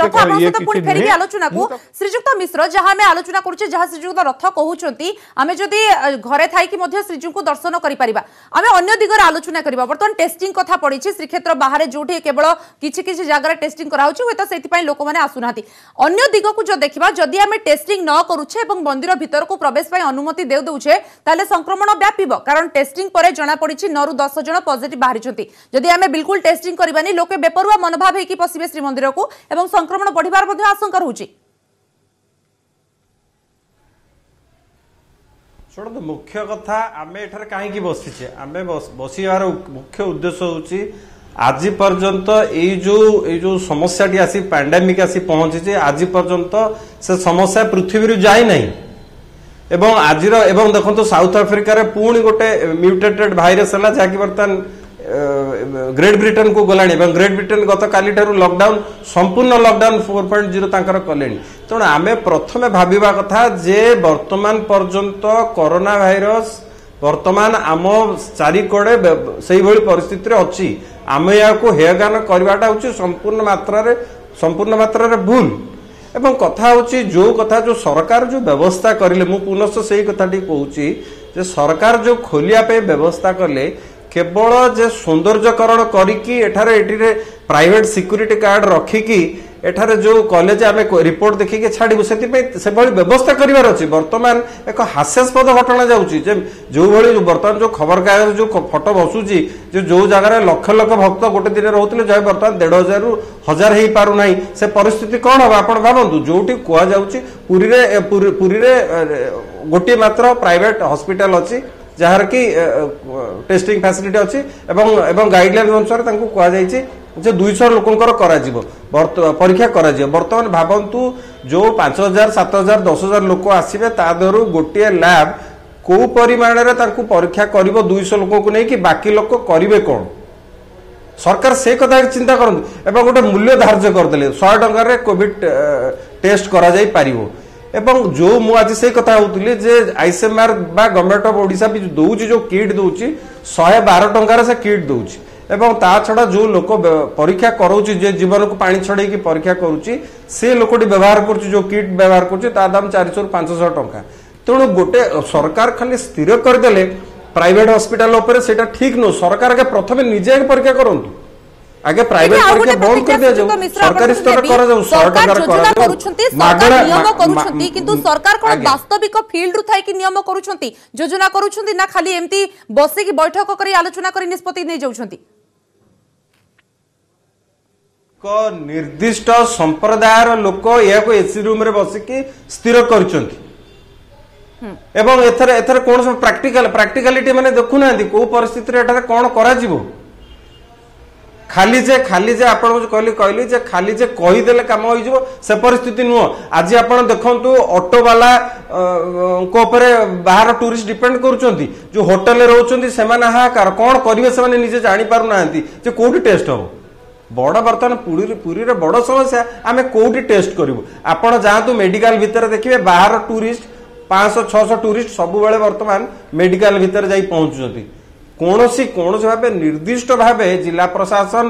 ରଥ ପୁଣି ଫେରିକି ଆଲୋଚନାକୁ ଶ୍ରୀଯୁକ୍ତ ମିଶ୍ର ଯାହା ଆମେ ଆଲୋଚନା କରୁଛେ ଯାହା ଶ୍ରୀଯୁକ୍ତ ରଥ କହୁଛନ୍ତି ଆମେ ଯଦି ଘରେ ଥାଇକି ମଧ୍ୟ ଶ୍ରୀଜୀଙ୍କୁ ଦର୍ଶନ କରିପାରିବା ଆମେ ଅନ୍ୟ ଦିଗରେ ଆଲୋଚନା କରିବା ବର୍ତ୍ତମାନ ଟେଷ୍ଟିଂ କଥା ପଡ଼ିଛି ଶ୍ରୀକ୍ଷେତ୍ର ବାହାରେ ଯୋଉଠି କେବଳ କିଛି କିଛି ଜାଗାରେ ଟେଷ୍ଟିଂ କରାହେଉଛି ହୁଏତ ସେଥିପାଇଁ ଲୋକମାନେ ଆସୁନାହାନ୍ତି ଅନ୍ୟ ଦିଗକୁ ଯଦି ଦେଖିବା ଯଦି ଆମେ ଟେଷ୍ଟିଂ ନ କରୁଛେ ଏବଂ ମନ୍ଦିର ଭିତରକୁ ପ୍ରବେଶ ପାଇଁ ଅନୁମତି ଦେଉଦେଉଛେ ତାହେଲେ ସଂକ୍ରମଣ ବ୍ୟାପିବ କାରଣ ଟେଷ୍ଟିଂ ପରେ পরীক্ষার জনাপড়ি নু দশ জন পজিটিভ বাহারি যদি আমি বিলকুল টেস্টিং করবানি লোকে বেপরুয়া মনোভাব হয়ে পশিবে শ্রীমন্দিরক এবং সংক্রমণ বড়িবার আশঙ্কা রয়েছে ଶୁଣନ୍ତୁ ମୁଖ୍ୟ କଥା ଆମେ ଏଠାରେ କାହିଁକି ବସିଛେ ଆମେ ବସିବାର ମୁଖ୍ୟ ଉଦ୍ଦେଶ୍ୟ ହେଉଛି ଆଜି ପର୍ଯ୍ୟନ୍ତ ଏଇ ଯେଉଁ ଏଇ ଯେଉଁ ସମସ୍ୟାଟି ଆସି ପାଣ୍ଡାମିକ୍ ଆସି ପହଞ୍ଚିଛି ଆଜି ପର୍ଯ୍ୟନ୍ତ ସେ ସମସ୍ୟା ପୃଥିବୀରୁ ଯାଇନାହିଁ এবং আজির এবং দেখুন সাউথ আফ্রিকার পুঁ গোটে মিউটেটেড ভাইরস হল যাকি বর্তমান গ্রেট ব্রিটেন কু গলা এবং গ্রেট ব্রিটেন গত কালি ঠার লকডাউন সম্পূর্ণ লকডাউন ফোর পয়েন্ট জিরো তাঁর কলে তেমন আমি প্রথমে ভাবিবা কথা যে বর্তমান পর্যন্ত করোনা ভাইরস বর্তমান আম চারিকড়ে সেইভাবে পরিস্থিতি অছি আমি এখন হেয়গান করাটা হচ্ছে সম্পূর্ণ মাত্রার সম্পূর্ণ মাত্রার ভুল ଏବଂ କଥା ହେଉଛି ଯେଉଁ କଥା ଯେଉଁ ସରକାର ଯେଉଁ ବ୍ୟବସ୍ଥା କରିଲେ ମୁଁ ପୁନଃ ସେଇ କଥାଟି କହୁଛି ଯେ ସରକାର ଯେଉଁ ଖୋଲିବା ପାଇଁ ବ୍ୟବସ୍ଥା କଲେ କେବଳ ଯେ ସୌନ୍ଦର୍ଯ୍ୟକରଣ କରିକି ଏଠାରେ ଏଠିରେ ପ୍ରାଇଭେଟ୍ ସିକ୍ୟୁରିଟି କାର୍ଡ଼ ରଖିକି ଏଠାରେ ଯେଉଁ କଲେଜ ଆମେ ରିପୋର୍ଟ ଦେଖିକି ଛାଡ଼ିବୁ ସେଥିପାଇଁ ସେଭଳି ବ୍ୟବସ୍ଥା କରିବାର ଅଛି ବର୍ତ୍ତମାନ ଏକ ହାସ୍ୟାସ୍ପଦ ଘଟଣା ଯାଉଛି ଯେ ଯେଉଁଭଳି ବର୍ତ୍ତମାନ ଯେଉଁ ଖବରକାଗଜ ଯେଉଁ ଫଟୋ ବସୁଛି ଯେ ଯେଉଁ ଜାଗାରେ ଲକ୍ଷ ଲକ୍ଷ ଭକ୍ତ ଗୋଟେ ଦିନେ ରହୁଥିଲେ ଯାହା ବର୍ତ୍ତମାନ ଦେଢ଼ ହଜାରରୁ ହଜାର ହେଇପାରୁନାହିଁ ସେ ପରିସ୍ଥିତି କ'ଣ ହେବ ଆପଣ ଭାବନ୍ତୁ ଯେଉଁଠି କୁହାଯାଉଛି ପୁରୀରେ ପୁରୀରେ ଗୋଟିଏ ମାତ୍ର ପ୍ରାଇଭେଟ୍ ହସ୍ପିଟାଲ ଅଛି ଯାହାର କି ଟେଷ୍ଟିଂ ଫ୍ୟାସିଲିଟି ଅଛି ଏବଂ ଏବଂ ଗାଇଡଲାଇନ୍ ଅନୁସାରେ ତାଙ୍କୁ କୁହାଯାଇଛି ଯେ ଦୁଇଶହ ଲୋକଙ୍କର କରାଯିବ ପରୀକ୍ଷା କରାଯିବ ବର୍ତ୍ତମାନ ଭାବନ୍ତୁ ଯେଉଁ ପାଞ୍ଚ ହଜାର ସାତ ହଜାର ଦଶ ହଜାର ଲୋକ ଆସିବେ ତା ଦେହରୁ ଗୋଟିଏ ଲ୍ୟାବ୍ କେଉଁ ପରିମାଣରେ ତାଙ୍କୁ ପରୀକ୍ଷା କରିବ ଦୁଇଶହ ଲୋକଙ୍କୁ ନେଇକି ବାକି ଲୋକ କରିବେ କ'ଣ ସରକାର ସେ କଥା ଚିନ୍ତା କରନ୍ତୁ ଏବଂ ଗୋଟେ ମୂଲ୍ୟ ଧାର୍ଯ୍ୟ କରିଦେଲେ ଶହେ ଟଙ୍କାରେ କୋଭିଡ ଟେଷ୍ଟ କରାଯାଇପାରିବ ଏବଂ ଯେଉଁ ମୁଁ ଆଜି ସେଇ କଥା ହେଉଥିଲି ଯେ ଆଇସିଏମ୍ଆର୍ ବା ଗଭର୍ଣ୍ଣମେଣ୍ଟ ଅଫ୍ ଓଡ଼ିଶା ବି ଦେଉଛି ଯେଉଁ କିଟ୍ ଦେଉଛି ଶହେ ବାର ଟଙ୍କାରେ ସେ କିଟ୍ ଦେଉଛି এবং তা ଛଡ଼ା ଯେଉଁ ଲୋକ ପରୀକ୍ଷା କରାଉଛି ଯେ ଜୀବନକୁ ପାଣି ଛଡ଼େଇକି ପରୀକ୍ଷା କରୁଛି ସେ ଲୋକଟି ବ୍ୟବହାର କରୁଛି ଯେଉଁ କିଟ୍ ବ୍ୟବହାର କରୁଛି ତା ଦାମ ଚାରିଶହରୁ ପାଞ୍ଚଶହ ଟଙ୍କା ତେଣୁ ଗୋଟେ ସରକାର ଖାଲି ସ୍ଥିର କରିଦେଲେ ପ୍ରାଇଭେଟ୍ ହସ୍ପିଟାଲ ଉପରେ ସେଇଟା ଠିକ୍ ନୁହଁ ସରକାର ଆଗେ ପ୍ରଥମେ ନିଜେ ଆଗେ ପରୀକ୍ଷା କରନ୍ତୁ আগে প্রাইভেট পরীক্ষা বন্ধ করে দেয়া যাও সরকারি স্তরে করা যাও সরকার যোজনা করুছন্তি সরকার নিয়ম করুছন্তি কিন্তু সরকার কোন বাস্তবিক ফিল্ড রু থাই কি নিয়ম করুছন্তি যোজনা করুছন্তি না খালি এমতি বসে কি বৈঠক করি আলোচনা করি নিষ্পত্তি নিয়ে যাউছন্তি ଏକ ନିର୍ଦ୍ଦିଷ୍ଟ ସମ୍ପ୍ରଦାୟର ଲୋକ ଏହାକୁ ଏସି ରୁମ୍ରେ ବସିକି ସ୍ଥିର କରିଛନ୍ତି ଏବଂ ଏଥର ଏଥର କୌଣ ପ୍ରାକ୍ଟିକାଲ ପ୍ରାକ୍ଟିକାଲିଟି ମାନେ ଦେଖୁନାହାନ୍ତି କୋଉ ପରିସ୍ଥିତିରେ ଏଠାରେ କଣ କରାଯିବ ଖାଲି ଯେ ଖାଲି ଯେ ଆପଣ କହିଲି କହିଲି ଯେ ଖାଲି ଯେ କହିଦେଲେ କାମ ହେଇଯିବ ସେ ପରିସ୍ଥିତି ନୁହଁ ଆଜି ଆପଣ ଦେଖନ୍ତୁ ଅଟୋବାଲାଙ୍କ ଉପରେ ବାହାର ଟୁରିଷ୍ଟ ଡିପେଣ୍ଡ କରୁଛନ୍ତି ଯୋଉ ହୋଟେଲରେ ରହୁଛନ୍ତି ସେମାନେ ହାହାକାର କଣ କରିବେ ସେମାନେ ନିଜେ ଜାଣିପାରୁନାହାନ୍ତି ଯେ କୋଉଠି ଟେଷ୍ଟ ହବ বড় বর্তমান পুরীর পুরীর বড় সমস্যা আমি কোটি টেস্ট করবু আপনার যাতে মেডিকাল ভিতরে দেখবে বাহার টুরিস্ট পাঁচশো ছশো টুরিস্ট সবুলে বর্তমান মেডিকাল ভিতরে যাই পৌঁছুচ্ছেন কোণী কোণী ভাবে নির্দিষ্ট ভাবে জেলা প্রশাসন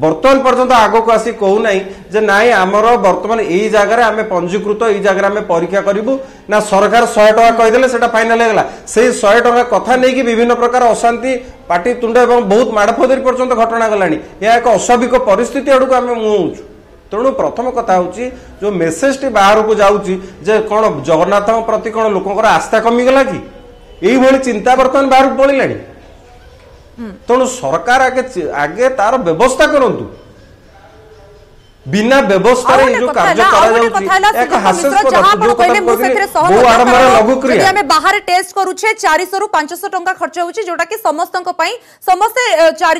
ବର୍ତ୍ତମାନ ପର୍ଯ୍ୟନ୍ତ ଆଗକୁ ଆସି କହୁନାହିଁ ଯେ ନାଇଁ ଆମର ବର୍ତ୍ତମାନ ଏଇ ଜାଗାରେ ଆମେ ପଞ୍ଜୀକୃତ ଏଇ ଜାଗାରେ ଆମେ ପରୀକ୍ଷା କରିବୁ ନା ସରକାର ଶହେ ଟଙ୍କା କହିଦେଲେ ସେଇଟା ଫାଇନାଲ୍ ହେଇଗଲା ସେଇ ଶହେ ଟଙ୍କା କଥା ନେଇକି ବିଭିନ୍ନ ପ୍ରକାର ଅଶାନ୍ତି ପାଟି ତୁଣ୍ଡ ଏବଂ ବହୁତ ମାଡ଼ଫୋଦରୀ ପର୍ଯ୍ୟନ୍ତ ଘଟଣା ଗଲାଣି ଏହା ଏକ ଅସ୍ୱାଭିକ ପରିସ୍ଥିତି ଆଡ଼କୁ ଆମେ ମୁହଁଉଛୁ ତେଣୁ ପ୍ରଥମ କଥା ହେଉଛି ଯେଉଁ ମେସେଜଟି ବାହାରକୁ ଯାଉଛି ଯେ କ'ଣ ଜଗନ୍ନାଥଙ୍କ ପ୍ରତି କ'ଣ ଲୋକଙ୍କର ଆସ୍ଥା କମିଗଲା କି ଏଇଭଳି ଚିନ୍ତା ବର୍ତ୍ତମାନ ବାହାରକୁ ପଳେଇଲାଣି ତେଣୁ ସରକାର ଆଗେ ଆଗେ ତାର ବ୍ୟବସ୍ଥା କରନ୍ତୁ ବିନା ବ୍ୟବସ୍ଥାରେ ଏଇ ଯୋଉ କାର୍ଯ୍ୟ କରାଯାଉଛି ଏକ ହାସ୍ୟାସ୍ପଦ ଯୋଉ କଥା କହିଲେ ବହୁ ଆଡମ୍ବର ଲଘୁକ୍ରିୟା ଆମେ ବାହାରେ ଟେଷ୍ଟ କରୁଛେ 400 ରୁ 500 ଟଙ୍କା ଖର୍ଚ୍ଚ ହେଉଛି ଯୋଉଟା କି ସମସ୍ତଙ୍କ ପାଇଁ ସମସ୍ତେ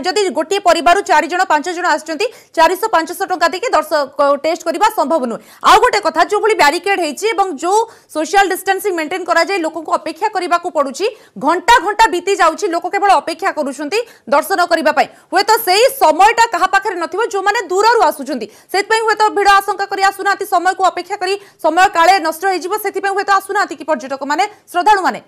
ଯଦି ଗୋଟିଏ ପରିବାରରୁ ଚାରି ଜଣ ପାଞ୍ଚ ଜଣ ଆସୁଛନ୍ତି 400 500 ଟଙ୍କା ଦେଇକି ଦର୍ଶକ ଟେଷ୍ଟ କରିବା ସମ୍ଭବ ନୁହେଁ ଆଉ ଗୋଟେ କଥା ଯୋଉ ଭଳି ବ୍ୟାରିକେଡ୍ ହେଇଛି ଏବଂ ଯୋଉ ସୋସିଆଲ ଡିଷ୍ଟାନ୍ସିଂ ମେଣ୍ଟେନ୍ କରାଯାଇ ଲୋକଙ୍କୁ ଅପେକ୍ଷା କରିବାକୁ ପଡୁଛି ଘଣ୍ଟା ଘଣ୍ଟା ବିତି ଯାଉଛି ଲୋକ କେବଳ ଅପେକ୍ଷା କରୁଛନ୍ତି ଦର୍ଶନ କରିବା ପାଇଁ ହୁଏତ ସେଇ ସମୟଟା କାହା ପାଖରେ ନଥିବ ଯୋଉମାନେ ଦୂରରୁ ଆସୁଛନ୍ତି সেইপাই হুয়েত ভিড় আশঙ্কা করে আসুনা সময়কু অপেক্ষা করে সময় কালে নষ্ট হয়ে যাব সেইপাই হুয়েত আসুনা কি পর্যটক মানে শ্রদ্ধাড়ু মানে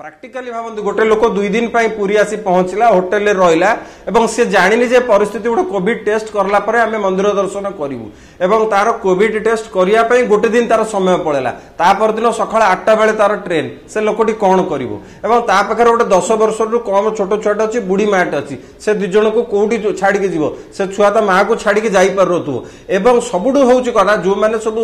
ପ୍ରାକ୍ଟିକାଲି ଭାବନ୍ତୁ ଗୋଟେ ଲୋକ ଦୁଇ ଦିନ ପାଇଁ ପୁରୀ ଆସି ପହଞ୍ଚିଲା ହୋଟେଲରେ ରହିଲା ଏବଂ ସେ ଜାଣିନି ଯେ ପରିସ୍ଥିତି ଗୋଟେ କୋଭିଡ ଟେଷ୍ଟ କଲା ପରେ ଆମେ ମନ୍ଦିର ଦର୍ଶନ କରିବୁ ଏବଂ ତାର କୋଭିଡ ଟେଷ୍ଟ କରିବା ପାଇଁ ଗୋଟେ ଦିନ ତାର ସମୟ ପଳେଇଲା ତା ପରଦିନ ସକାଳ ଆଠଟା ବେଳେ ତାର ଟ୍ରେନ୍ ସେ ଲୋକଟି କ'ଣ କରିବ ଏବଂ ତା ପାଖରେ ଗୋଟେ ଦଶ ବର୍ଷରୁ କମ୍ ଛୋଟ ଛୁଆଟେ ଅଛି ବୁଢ଼ୀ ମାଆଟେ ଅଛି ସେ ଦୁଇ ଜଣକୁ କୋଉଠି ଛାଡ଼ିକି ଯିବ ସେ ଛୁଆ ତା ମାଆକୁ ଛାଡ଼ିକି ଯାଇପାରୁନଥିବ ଏବଂ ସବୁଠୁ ହେଉଛି କଥା ଯେଉଁମାନେ ସବୁ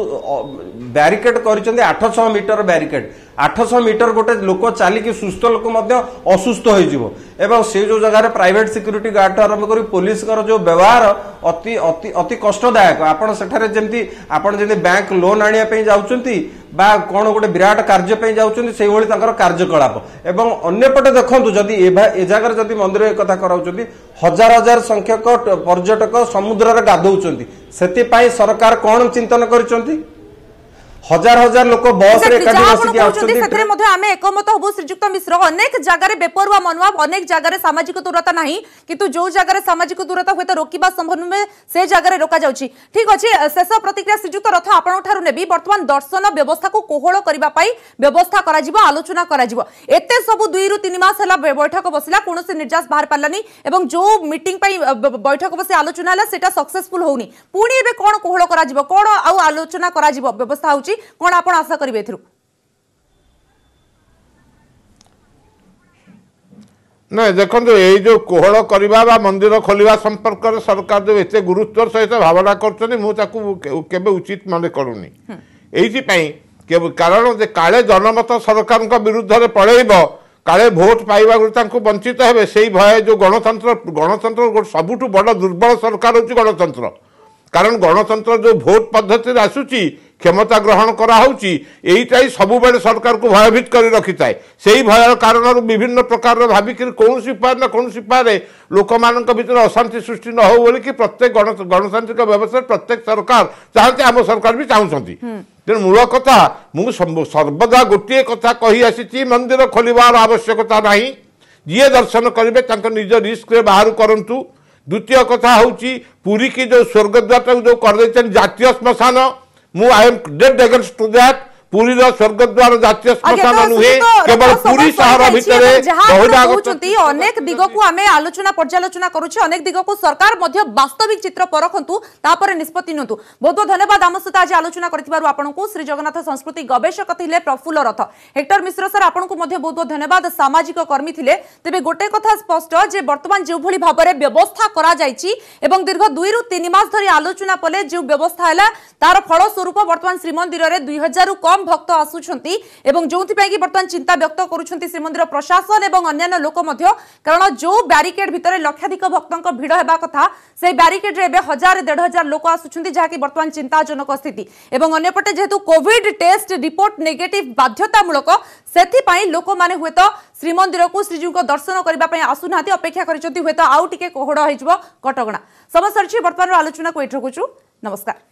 ବ୍ୟାରିକେଡ୍ କରିଛନ୍ତି ଆଠ ଛଅ ମିଟର ବ୍ୟାରିକେଡ୍ ଆଠଶହ ମିଟର ଗୋଟେ ଲୋକ ଚାଲିକି ସୁସ୍ଥ ଲୋକ ମଧ୍ୟ ଅସୁସ୍ଥ ହୋଇଯିବ ଏବଂ ସେ ଯେଉଁ ଜାଗାରେ ପ୍ରାଇଭେଟ ସିକ୍ୟୁରିଟି ଗାର୍ଡ ଠୁ ଆରମ୍ଭ କରି ପୋଲିସଙ୍କର ଯେଉଁ ବ୍ୟବହାର ଅତି ଅତି କଷ୍ଟଦାୟକ ଆପଣ ସେଠାରେ ଯେମିତି ଆପଣ ଯେମିତି ବ୍ୟାଙ୍କ ଲୋନ୍ ଆଣିବା ପାଇଁ ଯାଉଛନ୍ତି ବା କ'ଣ ଗୋଟେ ବିରାଟ କାର୍ଯ୍ୟ ପାଇଁ ଯାଉଛନ୍ତି ସେଇଭଳି ତାଙ୍କର କାର୍ଯ୍ୟକଳାପ ଏବଂ ଅନ୍ୟପଟେ ଦେଖନ୍ତୁ ଯଦି ଏ ଜାଗାରେ ଯଦି ମନ୍ଦିର ଏକଥା କରାଉଛନ୍ତି ହଜାର ହଜାର ସଂଖ୍ୟକ ପର୍ଯ୍ୟଟକ ସମୁଦ୍ରରେ ଗାଧୋଉଛନ୍ତି ସେଥିପାଇଁ ସରକାର କ'ଣ ଚିନ୍ତନ କରିଛନ୍ତି হাজার হাজার লোক বসরে একাঠি বসিকি আসছন্তি সেতরে মধ্যে আমি একমত হবু শ্রীযুক্ত মিশ্র অনেক জায়গায় বেপরুয়া মনোভাব অনেক জায়গায় সামাজিক দূরতা নাই কিন্তু যে জায়গায় সামাজিক দূরতা হয়তো রোকিবা সম্ভব নুহে সে জায়গায় রোকা যাচ্ছে ঠিক আছে শেষ প্রতিক্রিয়া শ্রীযুক্ত রথ আপনার ঠার নেবি বর্তমান দর্শন ব্যবস্থা কোহল করা ব্যবস্থা করা আলোচনা করা এত সবু দুই রু তিন মাস হল বৈঠক বসিলা কোণী নির্যাস বাহার পারানি এবং যে মিটিং বৈঠক বসে আলোচনা হল সেটা সকসেসফুল হোনি পুঁ এবে কোণ কোহল করা কোণ আলোচনা করা ব্যবস্থা হচ্ছে ଚାଲିଛି କ'ଣ ଆପଣ ଆଶା କରିବେ ଏଥିରୁ ନାଇଁ ଦେଖନ୍ତୁ ଏଇ ଯେଉଁ କୋହଳ କରିବା ବା ମନ୍ଦିର ଖୋଲିବା ସମ୍ପର୍କରେ ସରକାର ଯେଉଁ ଏତେ ଗୁରୁତ୍ୱର ସହିତ ଭାବନା କରୁଛନ୍ତି ମୁଁ ତାକୁ କେବେ ଉଚିତ ମନେ କରୁନି ଏଇଥିପାଇଁ କାରଣ ଯେ କାଳେ ଜନମତ ସରକାରଙ୍କ ବିରୁଦ୍ଧରେ ପଳେଇବ କାଳେ ଭୋଟ ପାଇବାକୁ ତାଙ୍କୁ ବଞ୍ଚିତ ହେବେ ସେଇ ଭୟ ଯେଉଁ ଗଣତନ୍ତ୍ର ଗଣତନ୍ତ୍ର ସବୁଠୁ ବଡ଼ ଦୁର୍ବଳ ସରକାର ହେଉଛି ଗଣତନ୍ତ୍ର কারণ গণতন্ত্র যে ভোট পদ্ধতিরে আসুচি ক্ষমতা গ্রহণ করা হচ্ছে এইটাই সবুলে সরকারকে ভয়ভীত করে রক্ষিথায় সেই ভয়ের কারণর বিভিন্ন প্রকার ভাবিকি কৌশি উপায় না কৌশি উপায়ে লোক ভিতরে অশান্তি সৃষ্টি ন হো বলি প্রত্যেক গণতান্ত্রিক ব্যবস্থায় প্রত্যেক সরকার চাহতে আম সরকার বি চাহুন তেমন মূল কথা মু সর্বদা গোটিয়ে কথা কহি আসিছি মন্দির খোলার আবশ্যকতা না যিয়ে দর্শন করবে তাঁর নিজ রিস্করে বাহার করতু দ্বিতীয় কথা হচ্ছে পুরী কি যে স্বর্গদ্বারটা যে করে জাতীয় শ্মশান মু I am dead against to that ପୁରୀର ସ୍ୱର୍ଗଦ୍ୱାର ଜାତୀୟ ଶ୍ମଶାନ ନୁହେଁ କେବଳ ପୁରୀ ସହର ଭିତରେ ଅନେକ ଦିଗକୁ ଆମେ ଆଲୋଚନା ପର୍ଯ୍ୟାଲୋଚନା କରୁଛେ ଅନେକ ଦିଗକୁ ସରକାର ମଧ୍ୟ ବାସ୍ତବିକ ଚିତ୍ର ପରଖନ୍ତୁ ତାପରେ ନିଷ୍ପତ୍ତି ନିଅନ୍ତୁ ବହୁତ ବହୁତ ଧନ୍ୟବାଦ ଆମ ସହିତ ଆଜି ଆଲୋଚନା କରିଥିବାରୁ ଆପଣଙ୍କୁ ଶ୍ରୀ ଜଗନ୍ନାଥ ସଂସ୍କୃତି ଗବେଷକ ଥିଲେ ପ୍ରଫୁଲ୍ଲ ରଥ ହେକ୍ଟର ମିଶ୍ର ସାର୍ ଆପଣଙ୍କୁ ମଧ୍ୟ ବହୁତ ବହୁତ ଧନ୍ୟବାଦ ସାମାଜିକ କର୍ମୀ ଥିଲେ ତେବେ ଗୋଟେ କଥା ସ୍ପଷ୍ଟ ଯେ ବର୍ତ୍ତମାନ ଯେଉଁଭଳି ଭାବରେ ବ୍ୟବସ୍ଥା କରାଯାଇଛି ଏବଂ ଦୀର୍ଘ ଦୁଇରୁ ତିନି ମାସ ଧରି ଆଲୋଚନା ପରେ ଯେଉଁ ବ୍ୟବସ୍ଥା ହେଲା ତାର ଫଳସ୍ୱରୂପ ବର୍ତ୍ତମାନ ଶ୍ରୀମନ୍ଦିରରେ ଦୁଇ ହଜାରରୁ କମ୍ কম ভক্ত আসুচার এবং যে বর্তমান চিন্তা ব্যক্ত করছেন শ্রীমন্দির প্রশাসন এবং অন্যান্য লোক কারণ যে ব্যারিকেড ভিতরে লক্ষাধিক ভক্ত ভিড় হওয়া কথা সেই ব্যারিকেডে এবে হাজার দেড় হাজার লোক আসুচার যা কি বর্তমান চিন্তাজনক স্থিতি এবং অন্যপটে যেহেতু কোভিড টেস্ট রিপোর্ট নেগেটিভ বাধ্যতামূলক সেপাই লোক মানে হুয়েত শ্রীমন্দিরক শ্রীজীউঙ্ দর্শন করা আসুনা অপেক্ষা করছেন হুয়েত আউ টিকি কোহড় হয়ে কটকণা সমস্ত বর্তমান আলোচনা এইটি রকুচু নমস্কার